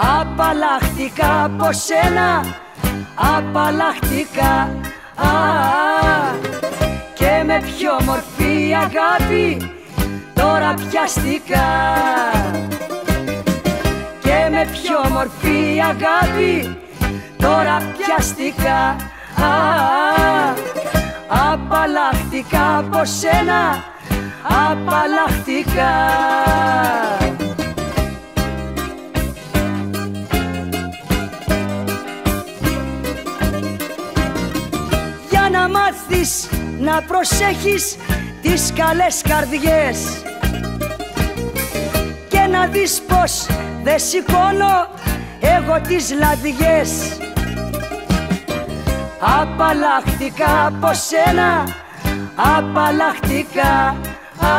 Απαλλαχτικά από σένα Απαλλαχτικά α, Και με πιο μορφή αγάπη Τώρα πιαστικά. Και με πιο μορφή αγάπη Τώρα πιαστικά. Α, Απαλλαχτικά από σένα Απαλλαχτικά να μάθεις να προσέχεις τις καλές καρδιές. Και να δεις πως δεν σηκώνω εγώ τις λαδιές. Απαλλαχτικά από σένα, απαλλαχτικά α,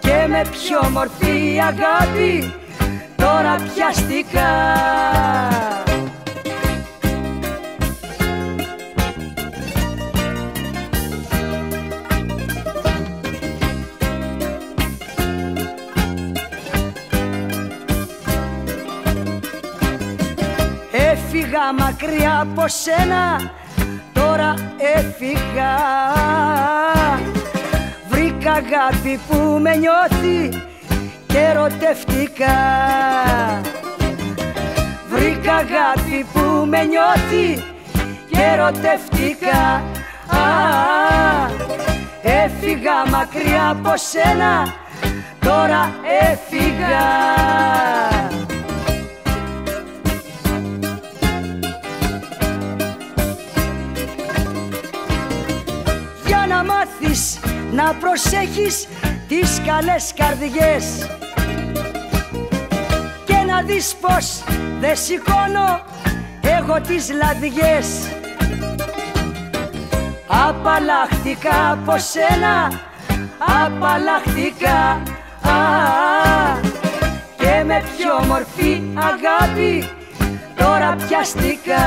και με πιο μορφή αγάπη τώρα πιαστικά Έφυγα μακριά από σένα, τώρα έφυγα. Βρήκα αγάπη που με νιώθει και ερωτευτικά Βρήκα αγάπη που με νιώθει και ερωτευτικά Έφυγα μακριά από σένα, τώρα έφυγα να μάθεις να προσέχεις τις καλές καρδιές. Και να δεις πως δεν σηκώνω εγώ τις λαδιές. Απαλλαχτικά από σένα, απαλλαχτικά α, και με πιο μορφή αγάπη τώρα πιαστικά